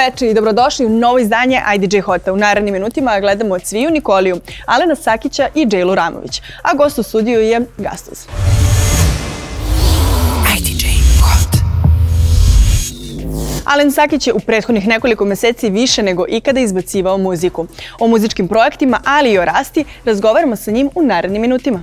veče i dobrodošli u novo izdanje IDJ Hota. U narednim minutima gledamo Cviju Nikoliju, Alena Sakića i Džejlu Ramović, a gost u studiju je Gastuz. Alen Sakić je u prethodnih nekoliko meseci više nego ikada izbacivao muziku. O muzičkim projektima, ali i o rasti, razgovaramo sa njim u narednim minutima.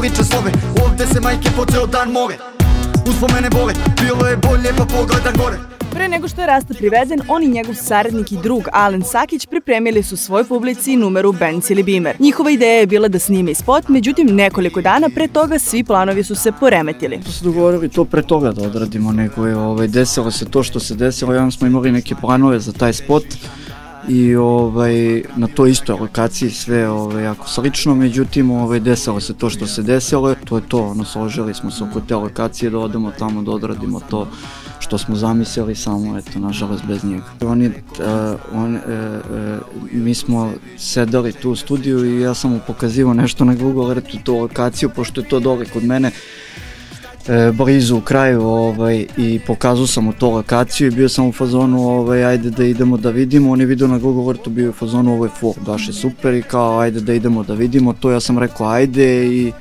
Uliče slove Ovde se majke po ceo dan more Uspomene bole, bilo je bolje pa pogledam gore Pre nego što je Rasta priveden, on i njegov saradnik i drug Alen Sakić pripremili su svoj publici numeru Benz ili Beamer. Njihova ideja je bila da snime spot, međutim nekoliko dana pre toga svi planovi su se poremetili. To su dogovorili to pre toga da odradimo nego je ovaj, desilo se to što se desilo, jedan smo imali neke planove za taj spot i ovaj na to istoj lokaciji sve ovaj jako slično. Međutim ovaj desilo se to što se desilo. To je to ono složili smo se oko te lokacije da odemo tamo da odradimo to što smo zamislili samo eto nažalost bez njega. Oni uh, on uh, uh, mi smo sedeli tu u studiju i ja sam mu pokazivao nešto na Google Earthu tu lokaciju pošto je to dole kod mene e, blizu u kraju ovaj, i pokazao sam mu to lokaciju i bio sam u fazonu ovaj, ajde da idemo da vidimo, on je vidio na Google Earthu bio u fazonu ovo je full, baš je super i kao ajde da idemo da vidimo, to ja sam rekao ajde i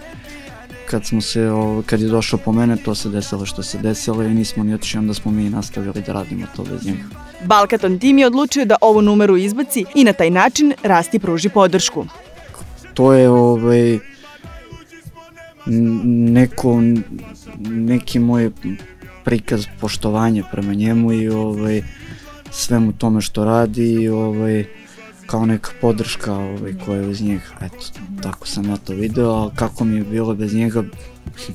kad smo se, ovaj, kad je došao po mene, to se desilo što se desilo i nismo ni otišli, onda smo mi nastavili da radimo to bez njega. Balkaton tim je odlučio da ovu numeru izbaci i na taj način Rasti pruži podršku. To je ovaj, neko neki moj prikaz poštovanja prema njemu i ovaj svemu tome što radi i ovaj kao neka podrška ovaj koja je uz njega. Eto tako sam ja to video a kako mi je bilo bez njega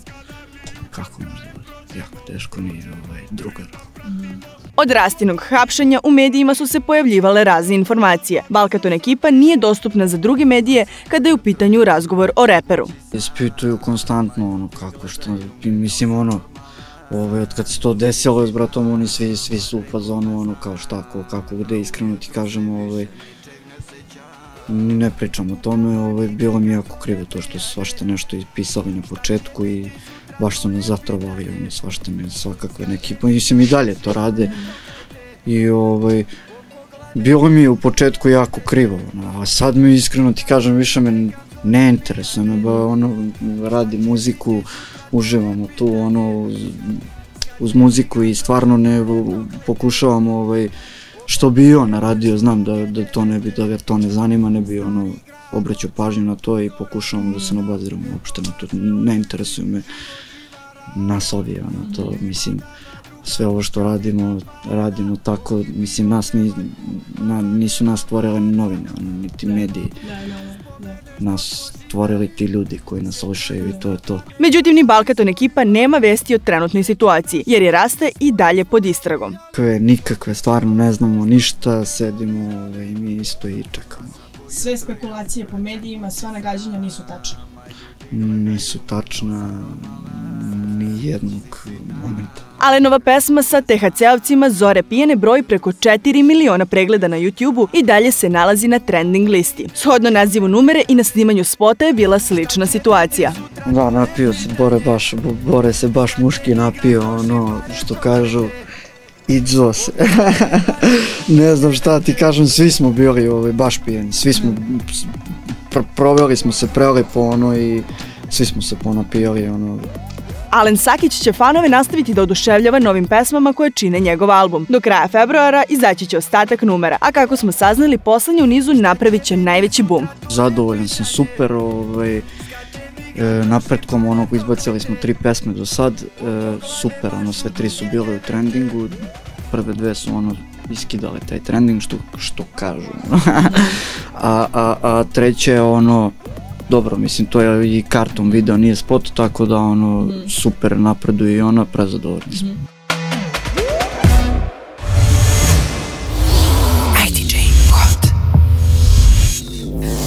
kako mi je jako teško mi je ovaj drugar Od rastinog hapšanja u medijima su se pojavljivale razne informacije. Balkaton ekipa nije dostupna za druge medije kada je u pitanju razgovor o reperu. Ispituju konstantno ono kako što, mislim ono, ovaj, od kad se to desilo s bratom, oni svi, svi su u fazonu ono kao šta, ko, kako gde, iskreno ti kažemo, ovaj, ne pričam o tome, ovaj, bilo mi jako krivo to što su svašta nešto pisali na početku i baš su me zatrovali, ono, svašta mi svakakve neki, pa mislim i dalje to rade. I ovaj, bilo mi je u početku jako krivo, ono, a sad mi iskreno ti kažem, više me ne interesuje me, ba, ono, radi muziku, uživamo tu, ono, uz, uz muziku i stvarno ne pokušavamo, ovaj, što bi on radio, znam da, da to ne bi, da ga to ne zanima, ne bi ono obraćao pažnju na to i pokušavam da se nabaziramo uopšte na to, ne interesuje me nas ovdje, ono, to mislim, sve ovo što radimo, radimo tako, mislim, nas ni, na, nisu nas stvorile novine, ono, niti mediji. Nas stvorili ti ljudi koji nas slušaju i to je to. Međutim, ni Balkaton ekipa nema vesti o trenutnoj situaciji, jer je Rasta i dalje pod istragom. Nikakve, nikakve, stvarno ne znamo ništa, sedimo i ovaj, mi isto i čekamo. Sve spekulacije po medijima, sva nagađanja nisu tačne nisu tačna ni jednog momenta. Ale nova pesma sa THC-ovcima Zore pijene broj preko 4 miliona pregleda na YouTube-u i dalje se nalazi na trending listi. Shodno nazivu numere i na snimanju spota je bila slična situacija. Da, napio se Bore baš, Bore se baš muški napio, ono što kažu, Idzo se. ne znam šta ti kažem, svi smo bili ovaj, baš pijeni, svi smo pr proveli smo se prelepo ono i svi smo se ponapijali ono. Alen Sakić će fanove nastaviti da oduševljava novim pesmama koje čine njegov album. Do kraja februara izaći će ostatak numera, a kako smo saznali, poslednje u nizu napravit će najveći bum. Zadovoljan sam super, ovaj, e, napretkom onog izbacili smo tri pesme do sad, e, super, ono sve tri su bile u trendingu, prve dve su ono iskidale taj trending što, što kažu. a, a, a treće je ono, dobro, mislim, to je i kartom video, nije spot, tako da ono, mm. super napreduje i ona, prezadovoljni smo. Mm.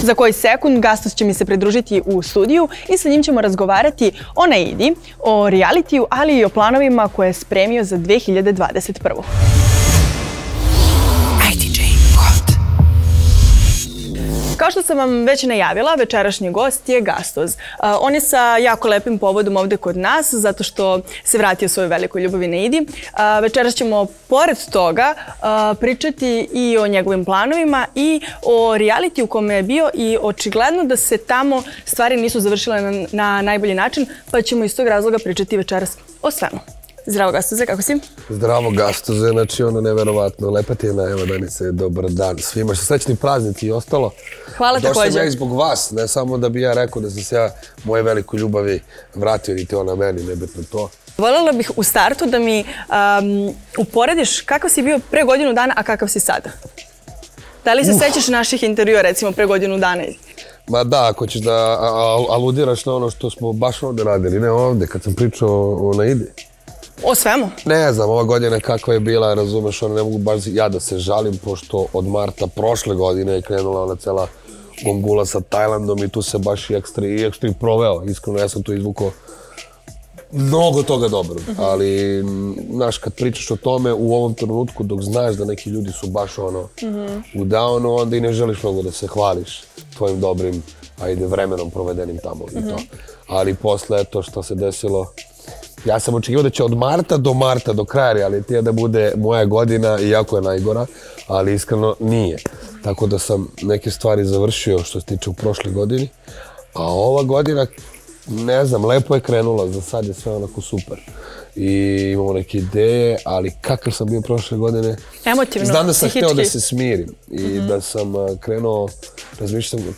Za koji sekund Gastos će mi se pridružiti u studiju i sa njim ćemo razgovarati o Naidi, o realitiju, ali i o planovima koje je spremio za 2021. Kao što sam vam već najavila, večerašnji gost je Gastoz. Uh, on je sa jako lepim povodom ovde kod nas, zato što se vratio svojoj velikoj ljubavi na Idi. Uh, večeras ćemo, pored toga, uh, pričati i o njegovim planovima i o reality u kome je bio i očigledno da se tamo stvari nisu završile na, na najbolji način, pa ćemo iz tog razloga pričati večeras o svemu. Zdravo Gastoze, kako si? Zdravo Gastoze, znači ono neverovatno, lepa ti je najava Danice, dobar dan svima, što srećni praznici i ostalo. Hvala također. Došao sam ja i zbog vas, ne samo da bi ja rekao da sam se ja moje veliko ljubavi vratio, niti ona meni, nebitno to. Voljela bih u startu da mi um, uporediš kakav si bio pre godinu dana, a kakav si sada. Da li se uh. sećaš naših intervjua, recimo, pre godinu dana? Ma da, ako ćeš da aludiraš na ono što smo baš ovde radili, ne ovde, kad sam pričao o Naidi. O svemu? Ne znam, ova godina kakva je bila, razumeš, ono ne mogu baš ja da se žalim, pošto od marta prošle godine je krenula ona cela gongula sa Tajlandom i tu se baš i ekstra, i ekstra proveo. Iskreno, ja sam tu izvukao mnogo toga dobro, ali znaš, kad pričaš o tome u ovom trenutku dok znaš da neki ljudi su baš ono uh u downu, onda i ne želiš mnogo da se hvališ tvojim dobrim, ajde, vremenom provedenim tamo i to. Ali posle to što se desilo, Ja sam očekivao da će od marta do marta, do kraja realitija da bude moja godina, iako je najgora, ali iskreno nije. Tako da sam neke stvari završio što se tiče u prošle godini. A ova godina, ne znam, lepo je krenula, za sad je sve onako super. I imamo neke ideje, ali kakav sam bio prošle godine... Emotivno, Znam da sam htio da se smirim i mm -hmm. da sam krenuo, razmišljam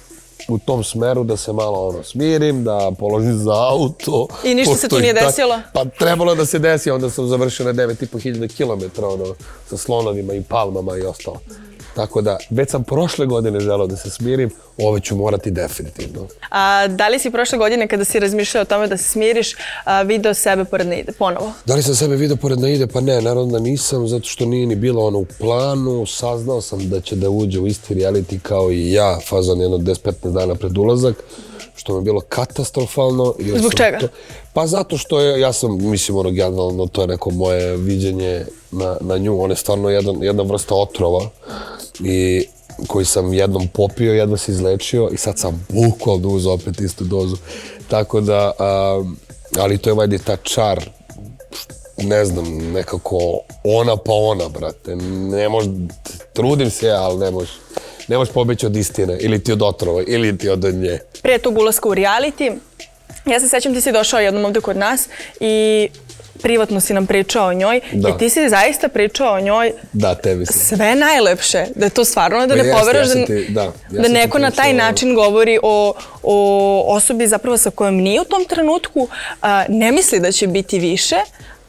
u tom smeru da se malo ono smirim, da položim za auto. I ništa se tu nije desilo? Pa trebalo da se desi, onda sam završio na 9.500 km ono, sa slonovima i palmama i ostalo. Tako da, već sam prošle godine želao da se smirim, ove ću morati definitivno. A, da li si prošle godine kada si razmišljao o tome da se smiriš, a, video sebe pored Naide ponovo? Da li sam sebe video pored Naide? Pa ne, naravno da nisam, zato što nije ni bilo ono u planu. Saznao sam da će da uđe u isti reality kao i ja, fazan jedno 10-15 dana pred ulazak što mi je bilo katastrofalno. Zbog čega? To, pa zato što je, ja sam, mislim, ono, generalno, to je neko moje viđenje na, na nju. On je stvarno jedan, jedna vrsta otrova i koji sam jednom popio, jedno se izlečio i sad sam bukvalno uz opet istu dozu. Tako da, a, ali to je vajde ta čar, ne znam, nekako ona pa ona, brate. Ne mož, trudim se, ali ne možeš ne možeš pobeći od istine, ili ti od otrova, ili ti od nje. Prije tog ulaska u reality, ja se sećam ti si došao jednom ovdje kod nas i privatno si nam pričao o njoj da. i ti si zaista pričao o njoj da, tebi si. sve najlepše. Da je to stvarno, da ne pa poveraš da, da, ja da neko na taj način govori o, o osobi zapravo sa kojom nije u tom trenutku, a, ne misli da će biti više,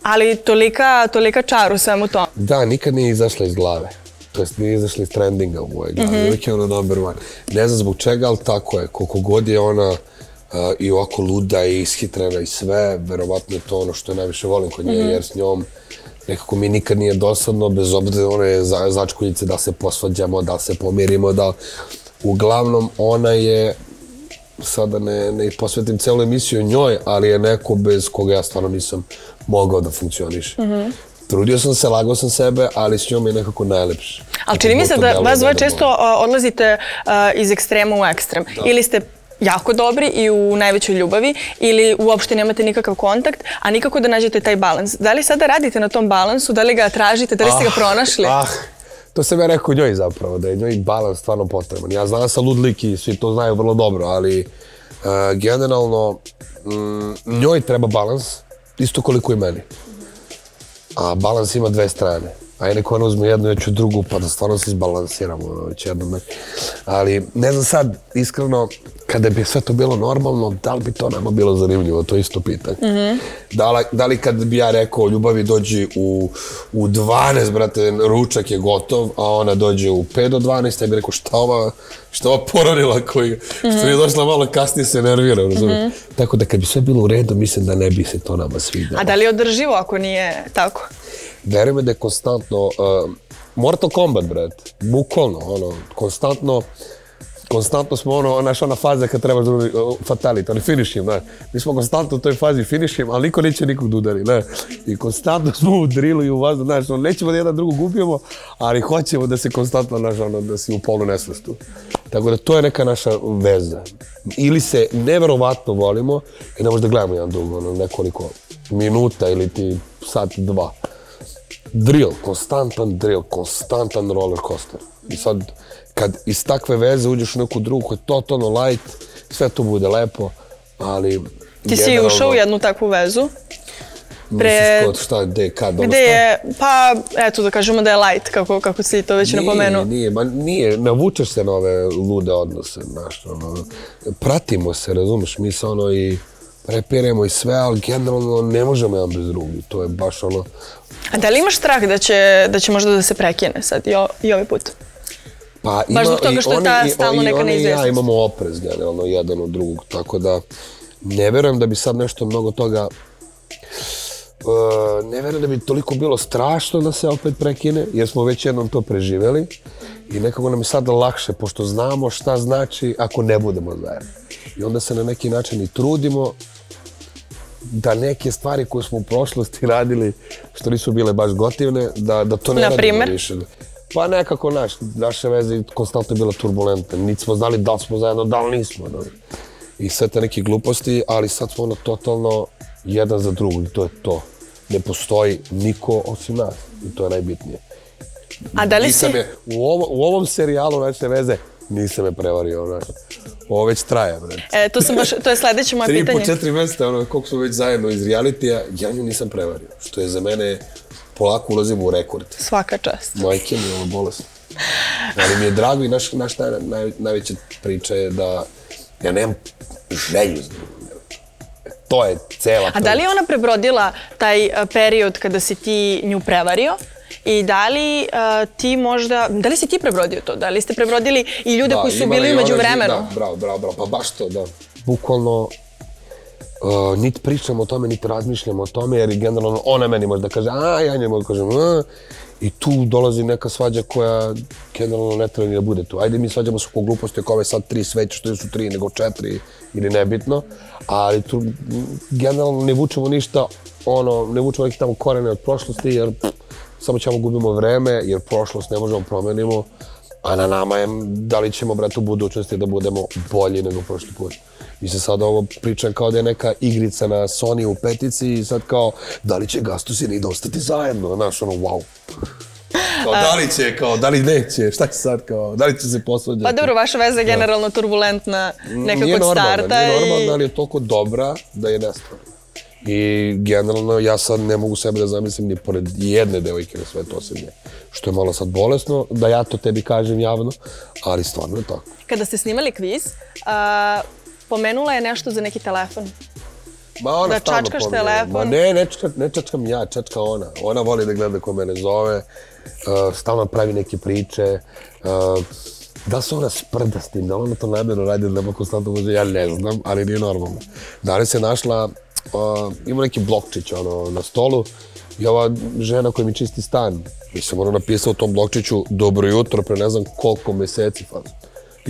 ali tolika, tolika čar u svemu tom. Da, nikad nije izašla iz glave. To jest nije izašla iz trendinga u mojoj glavi. Mm -hmm. Uvijek je ona number one. Ne znam zbog čega, ali tako je. Koliko god je ona uh, i ovako luda i ishitrena i sve, verovatno je to ono što najviše volim kod nje, mm -hmm. jer s njom nekako mi nikad nije dosadno, bez obzira one za, začkuljice da se posvađamo, da se pomirimo, da uglavnom ona je sada ne, ne posvetim celu emisiju njoj, ali je neko bez koga ja stvarno nisam mogao da funkcioniše. Mm -hmm. Trudio sam se, lagao sam sebe, ali s njom je nekako najlepše. Ali čini mi se da vas dvoje često odlazite iz ekstrema u ekstrem. Ili ste jako dobri i u najvećoj ljubavi ili uopšte nemate nikakav kontakt, a nikako da nađete taj balans. Da li sada radite na tom balansu, da li ga tražite, da li ste ga ah, pronašli? Ah, to sam ja rekao njoj zapravo, da je njoj balans stvarno potreban. Ja znam sa ludlik i svi to znaju vrlo dobro, ali uh, generalno mm, njoj treba balans isto koliko i meni. A balans ima dve strane aj neko ono uzme jednu, ja ću drugu, pa da stvarno se izbalansiramo, ono, već jednom. Ali, ne znam sad, iskreno, kada bi sve to bilo normalno, da li bi to nama bilo zanimljivo, to je isto pitanje. Mm -hmm. da, li, da li kad bi ja rekao, ljubavi dođi u, u 12, brate, ručak je gotov, a ona dođe u 5 do 12, ja bih rekao, šta ova, šta ova porodila koji, mm -hmm. što je došla malo kasnije se nervira, razumijem. Mm -hmm. Tako da kad bi sve bilo u redu, mislim da ne bi se to nama svidjelo. A da li je održivo ako nije tako? veruj me da je konstantno, uh, Mortal Kombat, bret, bukvalno, ono, konstantno, konstantno smo ono, znaš, ona faza kad trebaš da uh, fatality, ali finishim, znaš. Mi smo konstantno u toj fazi finishim, ali niko neće nikog da udari, ne. I konstantno smo u drilu i u vazdu, znaš, ono, nećemo da jedan drugog gubijemo, ali hoćemo da se konstantno, znaš, ono, da si u polu nesvestu. Tako da to je neka naša veza. Ili se neverovatno volimo i ne možda gledamo jedan dugo, ono, nekoliko minuta ili ti sat, dva. Drill, konstantan drill, konstantan roller coaster. I sad, kad iz takve veze uđeš u neku drugu koja je totalno light, sve to bude lepo, ali... Ti si ušao u jednu takvu vezu. Pre... Misliš šta, gde, kad, ono Gde je, pa, eto da kažemo da je light, kako, kako si to već nije, napomenuo. Nije, ma nije, navučeš se na ove lude odnose, znaš, ono, pratimo se, razumeš, mi se ono i prepiremo i sve, ali generalno ne možemo jedan bez drugi, to je baš ono... A da li imaš strah da će, da će možda da se prekine sad i, o, i ovaj put? Pa Baš zbog toga što je ta stalno neka oni i ja imamo oprez generalno jedan od drugog, tako da ne verujem da bi sad nešto mnogo toga Uh, ne verujem da bi toliko bilo strašno da se opet prekine, jer smo već jednom to preživeli i nekako nam je sad lakše, pošto znamo šta znači ako ne budemo zajedno. I onda se na neki način i trudimo da neke stvari koje smo u prošlosti radili, što nisu bile baš gotivne, da, da to ne Na radimo primer? više. Pa nekako naš, naše veze je konstantno bila turbulentna. Niti smo znali da li smo zajedno, da li nismo. Da. I sve te neke gluposti, ali sad smo ono totalno jedan za drugog i to je to. Ne postoji niko osim nas i to je najbitnije. A da li si... Je, u, ovo, u ovom serijalu naše veze nisam je prevario. Znaš. Ovo već traje, bre. E, to, sam baš, to je sledeće moje Tri po pitanje. četiri mjeseca, ono, koliko smo već zajedno iz realitija, ja nju nisam prevario. Što je za mene, polako ulazimo u rekord. Svaka čast. Majke mi je ovo bolesno. Ali mi je drago i naš, naš naj, naj, najveća priča je da ja nemam želju za njom. To je cela A da li je ona prebrodila taj uh, period kada si ti nju prevario? I da li uh, ti možda, da li si ti prebrodio to? Da li ste prebrodili i ljude koji su bili umeđu vremenu? Da, bravo, bravo, bravo, pa baš to, da. Bukvalno, uh, nit pričam o tome, nit razmišljam o tome, jer generalno ona meni može da kaže, a, ja njemu kažem, a, i tu dolazi neka svađa koja generalno ne treba ni da bude tu. Ajde, mi svađamo se oko gluposti, oko ove sad tri sveće, što su tri nego četiri, ili nebitno, ali tu generalno ne vučemo ništa, ono, ne vučemo neke tamo korene od prošlosti, jer pff, samo ćemo gubimo vreme, jer prošlost ne možemo promenimo, a na nama je da li ćemo, brate, u budućnosti da budemo bolji nego prošli put. I se sad ovo pričam kao da je neka igrica na Sony u petici i sad kao, da li će Gastus i Nida ostati zajedno, znaš, ono, wow. Kao, da li će, kao, da li neće, šta će sad, kao, da li će se posvađati? Pa dobro, vaša veza je generalno turbulentna nekako nije od normalna, starta. Nije normalna, i... ali je toliko dobra da je nestvarna. I generalno ja sad ne mogu sebe da zamislim ni pored jedne devojke na svetu osim nje. Što je malo sad bolesno, da ja to tebi kažem javno, ali stvarno je tako. Kada ste snimali kviz, uh, pomenula je nešto za neki telefon. Ma ona Da čačkaš pominje. telefon? Ma ne, ne, čačka, ne čačkam ja, čačka ona. Ona voli da gleda ko mene zove, uh, stalno pravi neke priče. Uh, da se ona sprda s tim, da ona to namjerno radi da nema konstantno može, ja ne znam, ali nije normalno. Da li se našla, uh, ima neki blokčić ono, na stolu i ova žena koja mi čisti stan, mislim, ona napisao u tom blokčiću dobro jutro pre ne znam koliko meseci, faz.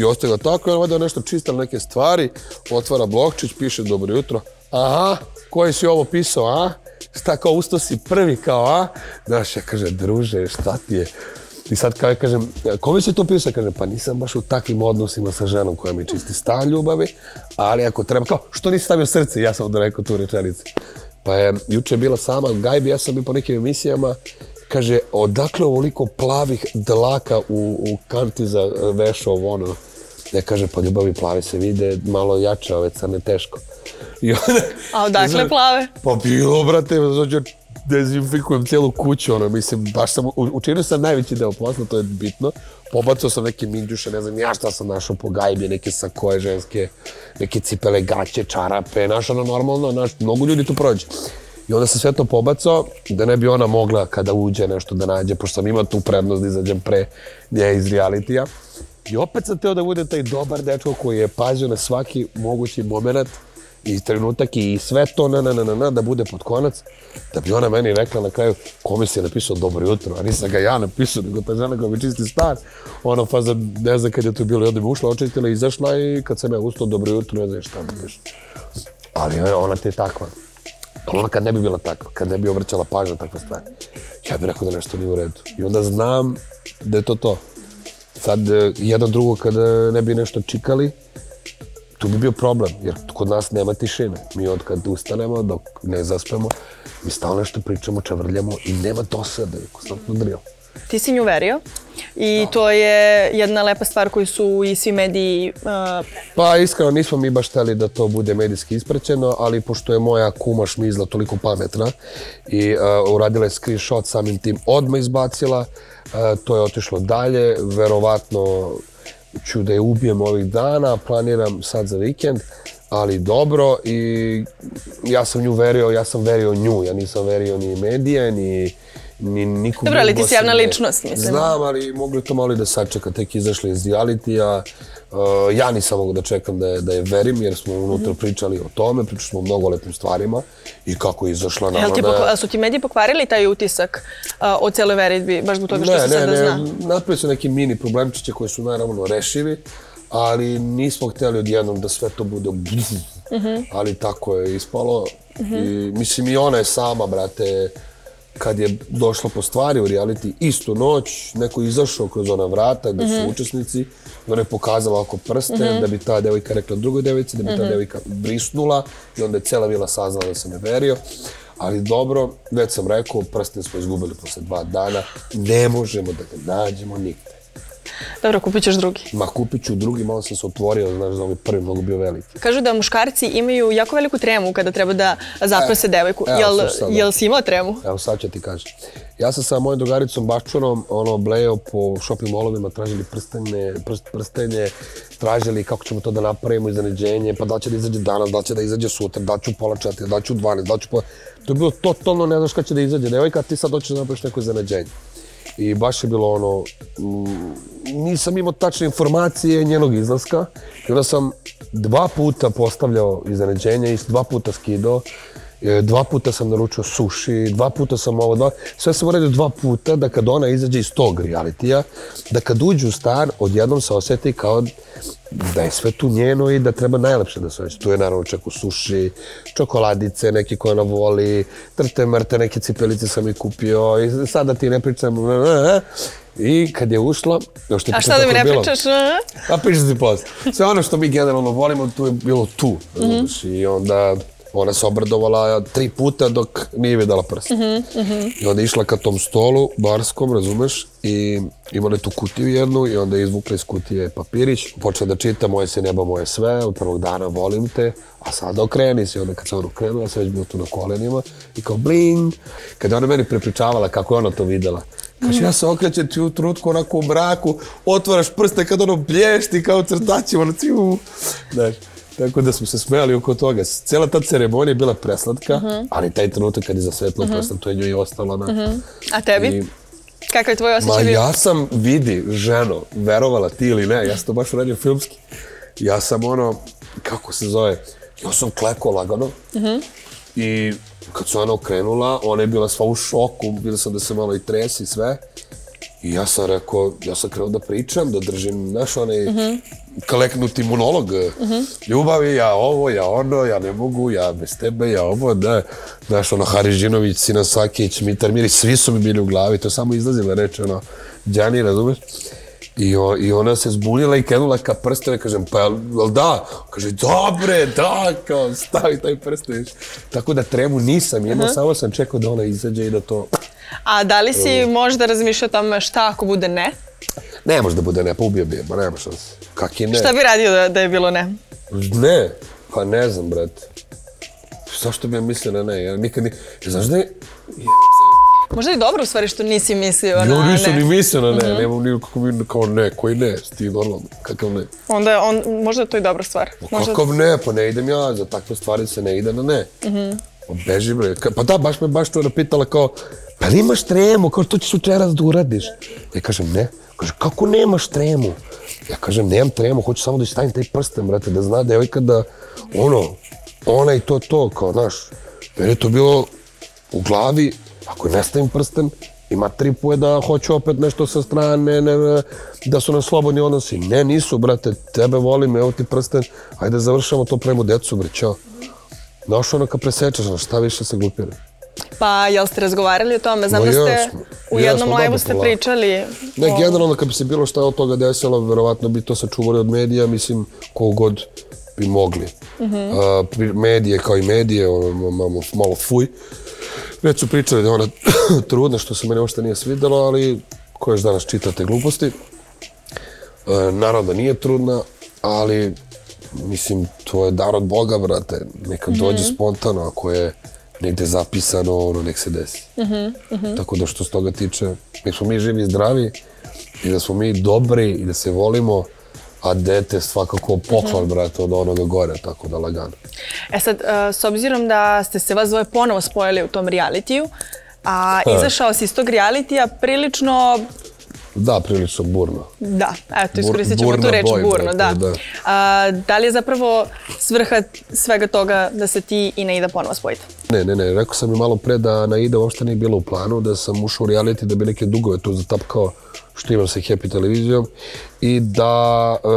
I ostaje ga tako, i ona valjda nešto čistila neke stvari, otvara blokčić, piše dobro jutro. Aha, koji si ovo pisao, a? Šta kao usto si prvi kao, a? Znaš, ja kaže, druže, šta ti je? I sad kao ja kažem, kome si to pisao? Kažem, pa nisam baš u takvim odnosima sa ženom koja mi čisti stan ljubavi, ali ako treba, kao, što nisi stavio srce? Ja sam onda rekao tu rečenicu. Pa je, juče je bila sama Gajbi, ja sam bio po nekim emisijama, kaže, odakle ovoliko plavih dlaka u, u kanti za e, vešov, ono, ne kaže, pa ljubavi plave se vide malo jače, ove crne teško. I onda, A odakle plave? Pa bilo, brate, znači, dezinfikujem cijelu kuću, ono, mislim, baš sam, učinio sam najveći deo posla, to je bitno. Pobacao sam neke minđuše, ne znam ja šta sam našao po gajbi, neke sakoje ženske, neke cipele, gaće, čarape, znaš, ono, normalno, znaš, mnogo ljudi tu prođe. I onda sam sve to pobacao, da ne bi ona mogla kada uđe nešto da nađe, pošto sam imao tu prednost da izađem pre nje iz realitija. I opet sam teo da budem taj dobar dečko koji je pazio na svaki mogući moment i trenutak i sve to na, na, na, na, na, da bude pod konac, da bi ona meni rekla na kraju kome si je napisao dobro jutro, a nisam ga ja napisao, nego pa ta žena koja mi čisti stan, ona pa faza, ne znam kad je to bilo, i onda bi ušla, očistila, izašla i kad sam ja ustao dobro jutro, ne znam šta mi piše. Ali ona ti je takva. Ona kad ne bi bila takva, kad ne bi obraćala pažnju na takve stvari, ja bih rekao da nešto nije u redu. I onda znam da je to to. Sad, jedno jedan drugo kada e, ne bi nešto čikali, tu bi bio problem, jer kod nas nema tišine. Mi od kad ustanemo, dok ne zaspemo, mi stalno nešto pričamo, čavrljamo i nema dosade, konstantno drill. Ti si nju verio i to je jedna lepa stvar koju su i svi mediji... Uh... Pa iskreno nismo mi baš hteli da to bude medijski isprećeno, ali pošto je moja kuma šmizla toliko pametna i uh, uradila je screenshot samim tim odma izbacila, uh, to je otišlo dalje, verovatno ću da je ubijem ovih dana, planiram sad za vikend, ali dobro i ja sam nju verio, ja sam verio nju, ja nisam verio ni medije, ni ni nikog Dobro, ali ti si javna ličnost, mislim. Znam, ali mogli to malo da sačeka, tek izašli iz realitija. Uh, ja nisam mogu da čekam da je, da je verim, jer smo unutra pričali o tome, pričali smo o mnogo lepim stvarima i kako je izašla Jel ti pokva, su ti mediji pokvarili taj utisak uh, o cijeloj veritbi, baš zbog toga što ne, se ne, sada ne, zna? Ne, napravili su neki mini problemčiće koji su naravno rešivi, ali nismo htjeli odjednom da sve to bude mm -hmm. ali tako je ispalo. Mm -hmm. I, mislim i ona je sama, brate, kad je došla po stvari u reality, istu noć, neko izašao kroz ona vrata gdje su mm -hmm. učesnici, ona je pokazala oko prste, mm -hmm. da bi ta devojka rekla drugoj devojci, da bi ta mm -hmm. devojka brisnula i onda je cela vila saznala da sam je verio. Ali dobro, već sam rekao, prsten smo izgubili posle dva dana, ne možemo da ga nađemo nigde. Dobro, kupit ćeš drugi. Ma kupit ću drugi, malo sam se otvorio, znaš da ovaj prvi mnogo bio veliki. Kažu da muškarci imaju jako veliku tremu kada treba da zaprose e, devojku. Evo, jel, sad, jel si imao tremu? Evo sad ću ti kažem. Ja sam sa mojom drugaricom Bačurom ono, blejao po shopping mallovima, tražili prstenje, prst, prstenje, tražili kako ćemo to da napravimo, iznenađenje, pa da će da izađe danas, da će da izađe sutra, da ću pola četiri, da ću 12, da ću pola... To je bilo totalno ne znaš kada će da izađe devojka, ti sad hoćeš da napraviš neko iznenađenje. I baš je bilo ono, mm, nisam imao tačne informacije njenog izlaska. I onda sam dva puta postavljao iznenađenje i dva puta skidao. E, dva puta sam naručio suši, dva puta sam ovo, dva... Sve sam uradio dva puta da kad ona izađe iz tog realitija, da kad uđe u stan, odjednom se osjeti kao da je sve tu njeno i da treba najlepše da se osjeti. Tu je naravno čak u suši, čokoladice, neke koje ona voli, trte mrte, neke cipelice sam i kupio i sada ti ne pričam. I kad je ušla... Što A šta da mi ne bilo, pričaš? A pričam ti posle. Sve ono što mi generalno volimo, tu je bilo tu. Mm -hmm. I onda ona se obradovala tri puta dok nije videla prst. Mm -hmm. I onda je išla ka tom stolu, barskom, razumeš, i imala tu kutiju jednu i onda je izvukla iz kutije papirić. Počela da čita moje se neba, moje sve, od prvog dana volim te, a sada okreni se. Onda kad sam okrenula, sve već bilo tu na kolenima i kao bling. Kada ona meni prepričavala kako je ona to videla, Kaže, ja se okrećem ti u trutku onako u mraku, otvaraš prste kad ono blješti kao crtačima, ono ciu. Znaš, Tako da smo se smijali oko toga. Cijela ta ceremonija je bila preslatka, uh -huh. ali taj trenutak kad je zasvetlo uh -huh. preslat, to je njoj ostalo. Na... Uh -huh. A tebi? I... Kako je tvoj osjećaj Ma ja sam, vidi, ženo, verovala ti ili ne, ja sam to baš uradio filmski. Ja sam ono, kako se zove, ja sam kleko lagano. Uh -huh. I kad su ona okrenula, ona je bila sva u šoku, vidio sam da se malo i tresi sve. I ja sam rekao, ja sam krenuo da pričam, da držim, znaš, onaj uh -huh. kaleknuti monolog. Uh -huh. Ljubavi, ja ovo, ja ono, ja ne mogu, ja bez tebe, ja ovo, da. Znaš, ono, Harižinović, Sina Sakić, Mitar Miri, svi su mi bili u glavi, to samo izlazila reče, ono, Đani, razumeš? I, o, I ona se zbunila i krenula ka prstene, kažem, pa jel, jel da? Kaže, dobre, da, kao, stavi taj prsten. Tako da tremu nisam imao, uh -huh. samo sam čekao da ona izađe i da to... A da li si možda razmišljao tamo šta ako bude ne? Ne može da bude ne, pa ubio bi je, ma nema šanse. Kak je ne? Šta bi radio da, da je bilo ne? Ne, pa ne znam, brate. Zašto bi ja mislio na ne? Ja nikad ni... Znaš da je... Možda je dobro u stvari što nisi mislio na ne. Ja nisam ni mislio na ne, mm -hmm. nemam ni kako mi kao ne, koji ne, ti normalno, kakav ne. Onda on, možda to je dobra stvar. Pa možda... Kakav ne, pa ne idem ja, za takve stvari se ne ide na ne. Mm -hmm. Beži bre, pa da, baš me baš to napitala kao, pa li imaš tremu, kao što ćeš učeras da uradiš? Ja kažem, ne. Kaže, kako nemaš tremu? Ja kažem, nemam tremu, hoću samo da stavim taj prsten, brate, da zna devojka da, ono, ona i to to, kao, znaš, jer je to bilo u glavi, ako ne stavim prsten, ima tripuje da hoću opet nešto sa strane, ne, ne, da su nam slobodni odnosi. Ne, nisu, brate, tebe volim, evo ti prsten, ajde završamo to premo decu, bre, čao. Znaš ono kad presečeš, znaš, šta više se glupira. Pa, jel ste razgovarali o tome? Znam Ma da ste jesmo, u jednom live ste pričali. Ne, o- generalno kad bi se bilo šta od toga desilo, verovatno bi to sačuvali od medija, mislim, kogod bi mogli. A, pri- medije kao i medije, ono, malo, fuj. Već su pričali da je ona trudna, što se meni uopšte nije svidjelo, ali ko još danas čita te gluposti. E, naravno da nije trudna, ali mislim, to je dar od Boga, brate. Neka dođe spontano, ako je negde zapisano, ono, nek se desi. Tako da što se toga tiče, nek smo mi živi i zdravi i da smo mi dobri i da se volimo, a dete svakako poklon, brate, od onoga gore, tako da lagano. E sad, e, s obzirom da ste se vas dvoje ponovo spojili u tom realitiju, a izašao si iz tog realitija prilično, Da, prilično burno. da, eto, iskoristit ćemo tu reč boj, burno, da. da. A, da li je zapravo svrha svega toga da se ti i Naida ponovo spojite? Ne, ne, ne, rekao sam i malo pre da Naida uopšte nije bilo u planu, da sam ušao u reality da bi neke dugove tu zatapkao što imam sa Happy televizijom i da e,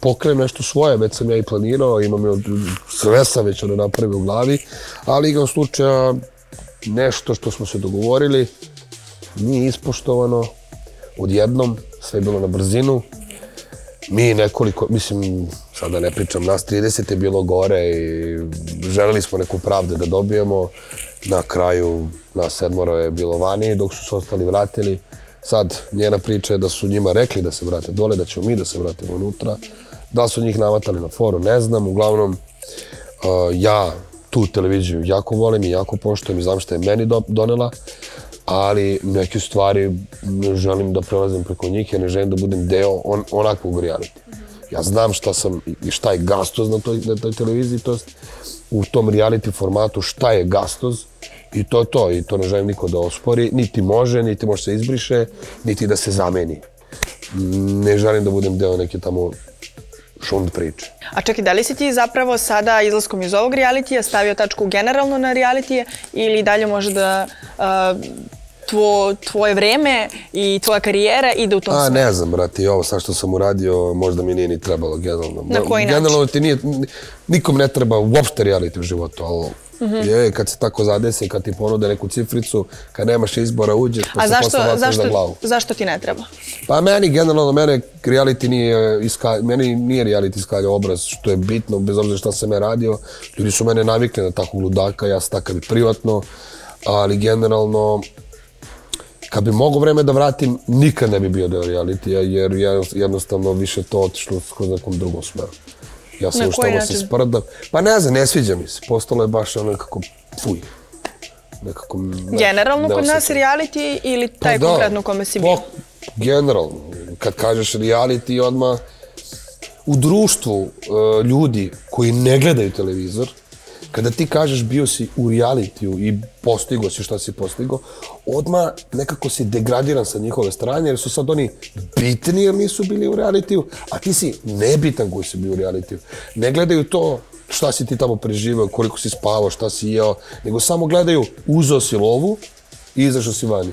pokrenem nešto svoje, već sam ja i planirao, imam je, sve sam već ono napravio u glavi, ali igrom slučaja nešto što smo se dogovorili nije ispoštovano odjednom, sve je bilo na brzinu, mi nekoliko, mislim, sada ne pričam, nas 30 je bilo gore i želeli smo neku pravde da dobijemo. Na kraju nas sedmoro je bilo vani, dok su se ostali vratili. Sad, njena priča je da su njima rekli da se vrate dole, da ćemo mi da se vratimo unutra. Da su njih navatali na foru, ne znam. Uglavnom, uh, ja tu televiziju jako volim i jako poštujem i znam što je meni donela, ali neke stvari ne želim da prelazim preko njih, ja ne želim da budem deo on, onakvog reality. Ja znam šta sam i šta je gastoz na toj, na toj televiziji, to jest u tom reality formatu šta je gastoz i to je to i to ne želim niko da ospori, niti može, niti može se izbriše, niti da se zameni. Ne želim da budem deo neke tamo šund priče. A čekaj, da li si ti zapravo sada izlaskom iz ovog realitija stavio tačku generalno na realitije ili dalje može da uh, tvo, tvoje vreme i tvoja karijera ide u tom A, smeru? ne znam, brate, ovo sad što sam uradio, možda mi nije ni trebalo generalno. Na koji način? Generalno ti nije, nikom ne treba uopšte reality u životu, ali Mhm. je, kad se tako zadesi, kad ti ponude neku cifricu, kad nemaš izbora, uđeš, pa A se zašto, posle bacaš za glavu. zašto ti ne treba? Pa meni, generalno, mene reality nije, iska, meni nije reality iskalja obraz, što je bitno, bez obzira šta sam ja radio. Ljudi su mene navikli na takvog ludaka, ja sam takav i privatno, ali generalno, kad bi mogo vreme da vratim, nikad ne bi bio deo realitija, jer ja jednostavno više to otišlo kroz nekom drugom smeru. Ja sam tamo se sprdam. Pa ne znam, ne sviđa mi se. Postalo je baš ono nekako fuj. Nekako... Ne, Generalno ne kod nas reality ili taj konkretno u kome si bio? Pa, generalno. Kad kažeš reality, odmah u društvu e, ljudi koji ne gledaju televizor, kada ti kažeš bio si u realitiju i postigo si šta si postigo, odma nekako si degradiran sa njihove strane, jer su sad oni bitni jer nisu bili u realitiju, a ti si nebitan koji si bio u realitiju. Ne gledaju to šta si ti tamo preživao, koliko si spavao, šta si jeo, nego samo gledaju uzeo si lovu i izašao si vani.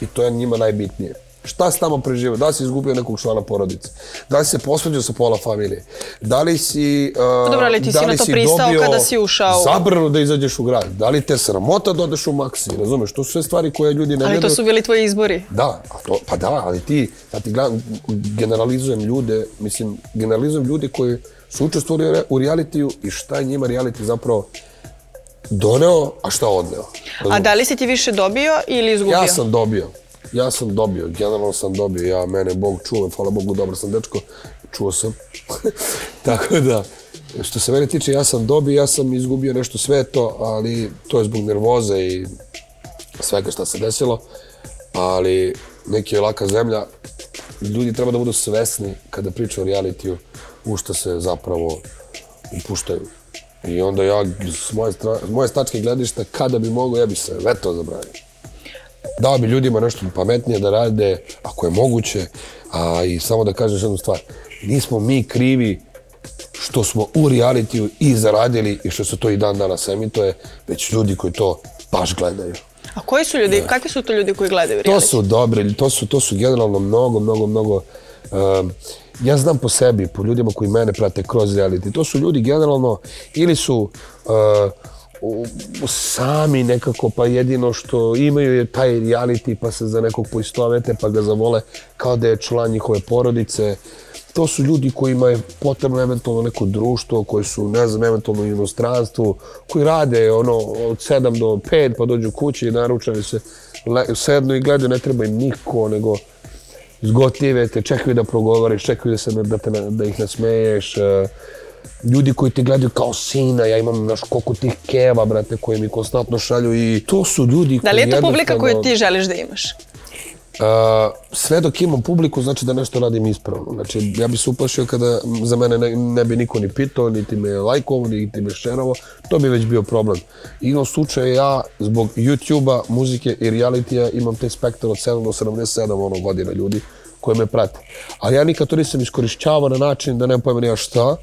I to je njima najbitnije. Šta si tamo preživao? Da li si izgubio nekog člana porodice? Da li si se posvađao sa pola familije? Da li si... Uh, dobro, ali ti si da na li to si pristao kada si ušao. Zabranu da izađeš u grad? Da li te sramota da odeš u maksi? Razumeš? To su sve stvari koje ljudi ne Ali to gledaju. su bili tvoji izbori. Da, a to, pa da, ali ti, ja ti gledam, generalizujem ljude, mislim, generalizujem ljude koji su učestvovali u re- u realitiju i šta je njima reality zapravo doneo, a šta odneo. A Razumeš? da li si ti više dobio ili izgubio? Ja sam dobio. Ja sam dobio, generalno sam dobio. Ja, mene Bog čuo, hvala Bogu, dobar sam dečko. Čuo sam. Tako da, što se mene tiče, ja sam dobio, ja sam izgubio nešto sve to, ali to je zbog nervoze i svega šta se desilo. Ali neki je laka zemlja. Ljudi treba da budu svesni kada pričaju o realitiju u što se zapravo upuštaju. I onda ja, s moje, stra, s moje stačke gledišta, kada bi mogao, ja bi se veto zabranio dao bi ljudima nešto pametnije da rade, ako je moguće, a i samo da kažeš jednu stvar, nismo mi krivi što smo u realitiju i zaradili i što se to i dan danas emituje, već ljudi koji to baš gledaju. A koji su ljudi, kakvi su to ljudi koji gledaju reality? To su dobri, to su, to su generalno mnogo, mnogo, mnogo... Um, ja znam po sebi, po ljudima koji mene prate kroz reality, to su ljudi generalno ili su uh, u- u- sami nekako, pa jedino što imaju je taj reality, pa se za nekog poistovete, pa ga zavole kao da je član njihove porodice. To su ljudi kojima je potrebno eventualno neko društvo, koji su, ne znam, eventualno u inostranstvu, koji rade ono od 7 do 5, pa dođu kući i naručaju se, le, sednu i gledaju, ne treba im niko, nego zgotive te, čekaju da progovoriš, čekaju da, se, da, te, da ih nasmeješ. uh, e, Ljudi koji te gledaju kao sina, ja imam naš koliko tih keva, brate, koji mi konstantno šalju i to su ljudi Da li je koji to publika koju ti želiš da imaš? Uh, sve dok imam publiku, znači da nešto radim ispravno. Znači, ja bi se uplašio kada za mene ne, ne bi niko ni pitao, niti me lajkovao, niti me šerovao. To bi već bio problem. Igrom slučaju ja, zbog YouTube-a, muzike i realitija, imam taj spektar od 7 do 77 ono, godina ljudi koji me prate. Ali ja nikad to nisam iskorišćavao na način da nemam pojma ni ja šta,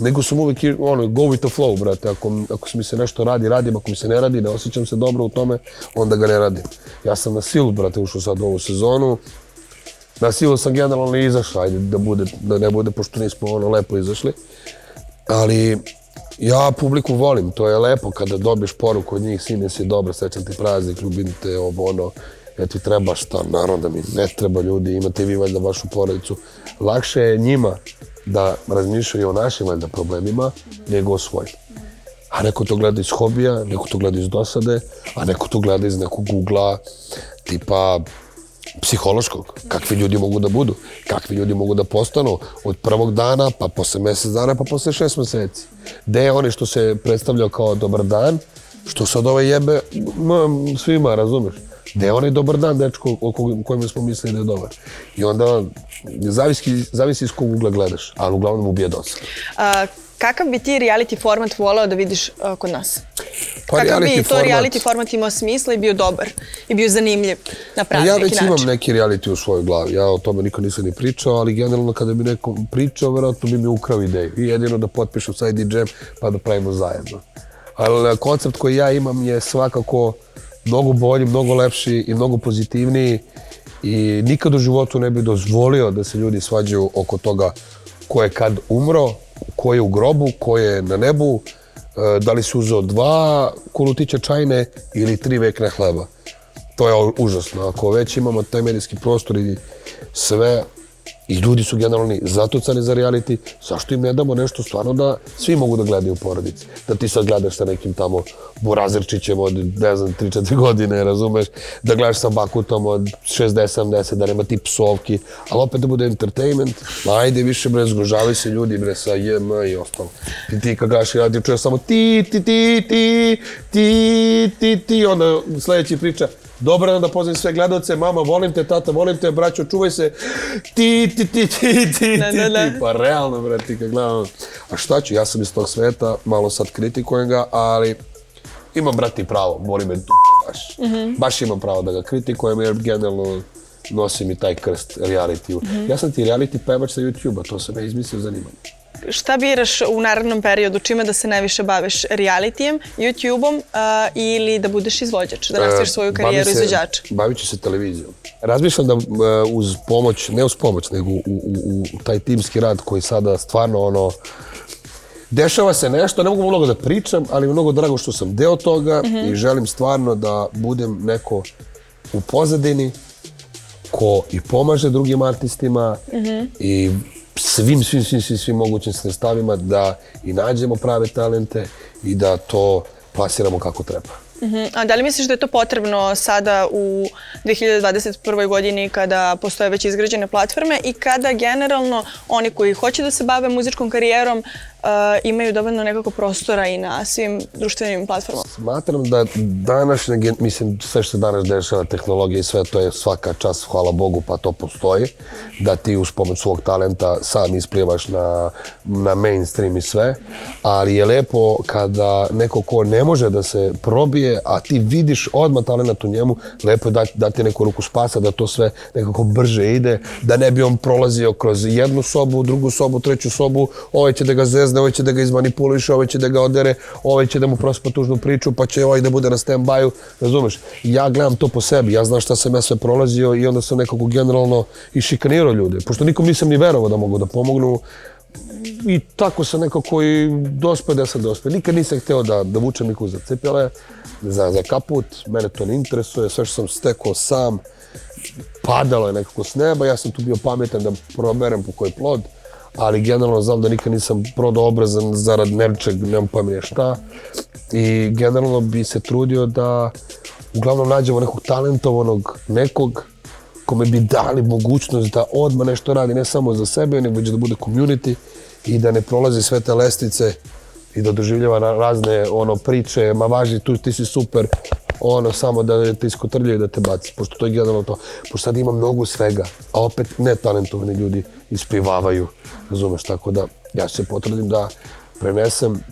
nego sam uvijek ono, go with the flow, brate. Ako, ako mi se nešto radi, radim. Ako mi se ne radi, ne osjećam se dobro u tome, onda ga ne radim. Ja sam na silu, brate, ušao sad u ovu sezonu. Na silu sam generalno izašao, ajde da, bude, da ne bude, pošto nismo ono lepo izašli. Ali ja publiku volim, to je lepo kada dobiješ poruku od njih, sine si dobro, srećan ti praznik, ljubim te, ovo ono, ja ti treba šta, naravno da mi ne treba ljudi, imate vi valjda vašu porodicu. Lakše je njima da razmišljaju o našim valjda problemima, nego o svojim. A neko to gleda iz hobija, neko to gleda iz dosade, a neko to gleda iz nekog ugla, tipa psihološkog. Kakvi ljudi mogu da budu, kakvi ljudi mogu da postanu od prvog dana, pa posle mjesec dana, pa posle šest mjeseci. Gde je oni što se predstavljao kao dobar dan, što sad ovaj jebe m, svima, razumeš? Gde je onaj dobar dan, dečko, o ko- kojem smo mislili da je dobar. I onda zavisi, zavisi iz kog ugla gledaš, ali uglavnom ubije dosta. A, kakav bi ti reality format voleo da vidiš kod nas? Pa kakav bi to format- reality format imao smisla i bio dobar i bio zanimljiv na pravi Ja neki već način? imam neki reality u svojoj glavi. Ja o tome nikad nisam ni pričao, ali generalno kada bi neko pričao, verovatno bi mi ukrao ideju. I jedino da potpišem sa ID Jam pa da pravimo zajedno. Ali koncept koji ja imam je svakako mnogo bolji, mnogo lepši i mnogo pozitivniji i nikad u životu ne bi dozvolio da se ljudi svađaju oko toga ko je kad umro, ko je u grobu, ko je na nebu, e, da li si uzeo dva kulutića čajne ili tri vekne hleba. To je užasno. Ako već imamo taj medijski prostor i sve, i ljudi su generalni zatucani za reality, zašto im ne damo nešto stvarno da svi mogu da gledaju u porodici? Da ti sad gledaš sa nekim tamo Burazirčićem od, ne znam, 3-4 godine, razumeš? Da gledaš sa Bakutom od 60-70, da nema ti psovki, ali opet da bude entertainment. Ma ajde više, bre, zgrožavaju se ljudi, bre, sa JM i ostalo. Ti, ti kad gledaš reality, čuješ samo ti, ti, ti, ti, ti, ti, ti, onda sljedeći priča, Dobar dan da pozdravim sve gledalce, mama, volim te, tata, volim te, braćo, čuvaj se. Ti, ti, ti, ti, ti, ti, da, da. ti. Pa realno, brati, kad gledam. A šta ću, ja sam iz tog sveta, malo sad kritikujem ga, ali imam, brati, pravo, boli me tu baš. Baš imam pravo da ga kritikujem, jer generalno nosim i taj krst realitiju. Ja sam ti reality pevač sa YouTube-a, to sam ja izmislio zanimanje. Šta biraš u narednom periodu? Čime da se najviše baviš? Realitijem, YouTube-om a, ili da budeš izvođač? Da nastaviš svoju E, karijeru se- izvođača? Bavit ću se televizijom. Razmišljam da e, uz pomoć, ne uz pomoć, nego u, u, u taj timski rad koji sada stvarno ono, Dešava se nešto, ne mogu mnogo da pričam, ali mnogo drago što sam deo toga i želim stvarno da budem neko u pozadini ko i pomaže drugim artistima i svim, svim, svim, svim, svim mogućim sredstavima da i nađemo prave talente i da to plasiramo kako treba. Mhm. A da li misliš da je to potrebno sada u 2021. godini kada postoje već izgrađene platforme i kada generalno oni koji hoće da se bave muzičkom karijerom uh, Eh, imaju dovoljno nekako prostora i na svim društvenim platformama? Smatram da današnja, mislim, sve što se danas dešava, tehnologija i sve, to je svaka čast, hvala Bogu, pa to postoji. Da ti uz pomoć svog talenta sam isplivaš na, na mainstream i sve. Ali je lepo kada neko ko ne može da se probije, a ti vidiš odmah talent u njemu, lepo je dati, dati neku ruku spasa, da to sve nekako brže ide, da ne bi on prolazio kroz jednu sobu, drugu sobu, treću sobu, ovaj će da ga zezne zvezda, ovaj će da ga izmanipuliše, ovaj će da ga odere, ovaj će da mu prospa tužnu priču, pa će ovaj da bude na stand-byu, razumeš? Ja gledam to po sebi, ja znam šta sam ja sve prolazio i onda sam nekako generalno i šikanirao ljude, pošto nikom nisam ni verovao da mogu da pomognu, i tako sam nekako i dospio da sam dospio. Nikad nisam htio da, da vučem nikog za cipele, za, za kaput, mene to ne interesuje, sve što sam stekao sam, padalo je nekako s neba, ja sam tu bio pametan da proberem po koji plod, ali generalno znam da nikad nisam prodao obrazan zarad nečeg, nemam pojma šta. I generalno bi se trudio da uglavnom nađemo nekog talentovanog, nekog kome bi dali mogućnost da odmah nešto radi, ne samo za sebe, nego da bude community i da ne prolazi sve te lestice i da doživljava razne ono priče, ma važi, tu ti si super, ono samo da te iskotrljaju da te baci, pošto to je generalno to. Pošto sad ima mnogo svega, a opet netalentovani ljudi ispivavaju, razumeš, tako da ja se potrudim da prenesem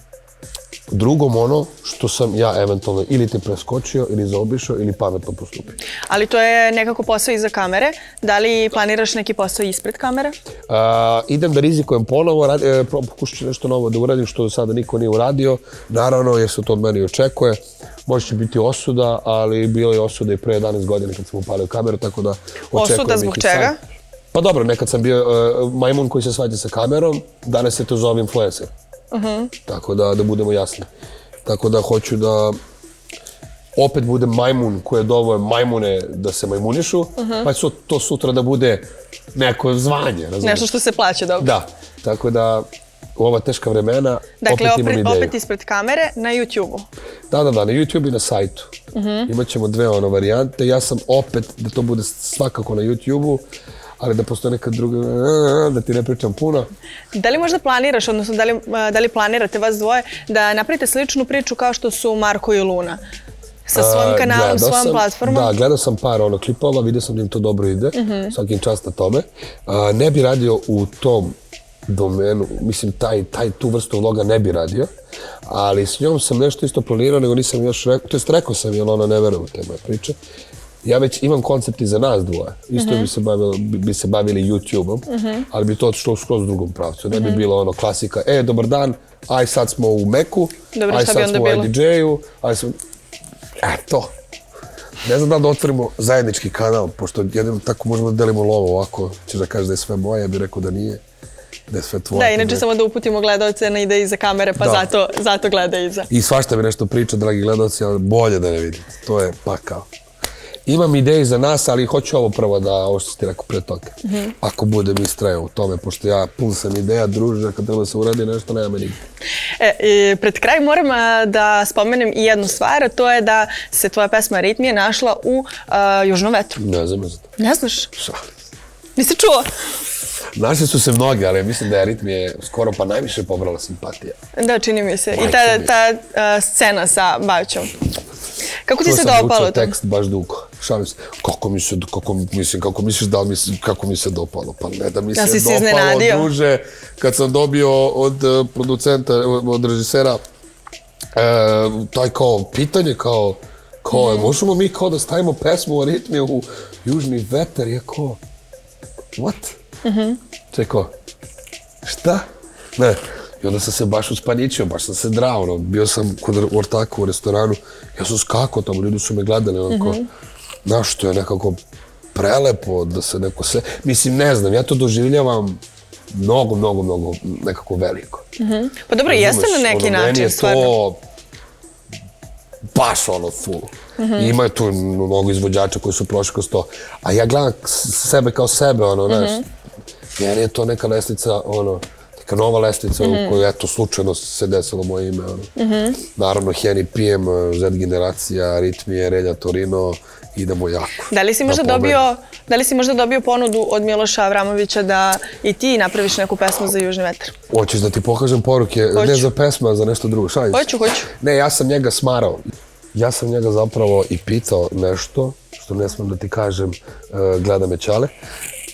drugom ono što sam ja eventualno ili te preskočio ili zaobišao ili pametno postupio. Ali to je nekako posao iza kamere. Da li planiraš neki posao ispred kamere? Uh, idem da rizikujem ponovo, radi, e, pokušat ću nešto novo da uradim što do sada niko nije uradio. Naravno, jer se to od mene očekuje. Može će biti osuda, ali bilo je osuda i pre 11 godina kad sam upalio kameru, tako da očekujem Osuda zbog čega? Sad. Pa dobro, nekad sam bio uh, majmun koji se svađa sa kamerom, danas se to zove influencer. Uh -huh. Tako da, da budemo jasni. Tako da hoću da opet bude majmun koje dovoje majmune da se majmunišu, uh -huh. pa će to sutra da bude neko zvanje. Razumiješ? Nešto što se plaća dobro. Da, tako da u ova teška vremena dakle, opet imam ideju. opet ispred kamere na YouTube-u. Da, da, da, na YouTube i na sajtu. Uh -huh. Imaćemo dve ono varijante. Ja sam opet da to bude svakako na YouTube-u ali da postoje neka druga, da ti ne pričam puno. Da li možda planiraš, odnosno da li, da li planirate vas dvoje, da napravite sličnu priču kao što su Marko i Luna? Sa svojim kanalom, uh, svojom sam, platformom? Da, gledao sam par ono klipova, vidio sam da im to dobro ide, uh -huh. svakim čast na tome. Uh, ne bi radio u tom domenu, mislim, taj, taj tu vrstu vloga ne bi radio, ali s njom sam nešto isto planirao, nego nisam još rekao, to jest rekao sam, jer ona ne veruje u te moje priče ja već imam koncept i za nas dvoje. Isto -huh. bi, se bavili, bi, bi se bavili YouTube-om, uh -huh. ali bi to otišlo skroz drugom pravcu. Ne bi bilo ono klasika, e, dobar dan, aj sad smo u Meku, Dobro, aj sad smo u IDJ-u, aj smo... E, to. Ne znam da da otvorimo zajednički kanal, pošto jedino tako možemo da delimo lovo ovako. Češ da kažeš da je sve moje, ja bih rekao da nije. Da je sve tvoje. Da, inače samo da uputimo gledalce na ide iza kamere, pa da. zato, zato gleda iza. I svašta mi nešto priča, dragi gledalci, ali bolje da ne vidite. To je pakao imam ideje za nas, ali hoću ovo prvo da, ovo što ti rekao pre toga. Mm -hmm. Ako budem istrajao u tome, pošto ja pun sam ideja, druže, kad treba se uradi nešto, nema nigde. E, e, pred kraj moram da spomenem i jednu stvar, to je da se tvoja pesma Ritmije našla u Južnom vetru. Ne znam, ne znam. Ne znaš? Šta? Nisi čuo? Našli su se mnogi, ali mislim da je Ritmije skoro pa najviše pobrala simpatija. Da, čini mi se. Majke I ta, ta scena sa Bajućom. Kako ti se dopalo to? tekst baš dugo. Šalim se. Kako mi se, kako, mislim, kako misliš da mi se, kako mi se dopalo? Pa ne da mi ja se dopalo, iznenadio. druže, kad sam dobio od uh, producenta, od režisera, e, taj kao pitanje, kao, kao, mm. možemo mi kao da stavimo pesmu u ritmi u Južni veter, je kao, what? Mm -hmm. Čeko, šta? Ne, I onda sam se baš uspaničio, baš sam se drao, ono, bio sam kod ortaka u restoranu, ja sam skakao tamo, ljudi su me gledali, onako, mm -hmm. znaš, to je nekako prelepo da se neko se, mislim, ne znam, ja to doživljavam mnogo, mnogo, mnogo nekako veliko. Mm -hmm. Pa dobro, Razumeš, jeste na neki ono, način, meni je stvarno. to baš ono full. Mm -hmm. Ima tu mnogo izvođača koji su prošli kroz to. A ja gledam sebe kao sebe, ono, znaš, mm -hmm. meni je to neka lesnica, ono, neka nova lestvica mm -hmm. u kojoj, eto, slučajno se desilo moje ime. Ono. Mm -hmm. Naravno, Henny PM, Z generacija, Ritmije, Relja Torino, idemo jako. Da li si možda dobio, da li si možda dobio ponudu od Miloša Avramovića da i ti napraviš neku pesmu za Južni vetar? Hoćeš da ti pokažem poruke, hoću. ne za pesma, za nešto drugo. Šalic. Hoću, hoću. Ne, ja sam njega smarao. Ja sam njega zapravo i pitao nešto, što ne smem da ti kažem, uh, gleda me čale.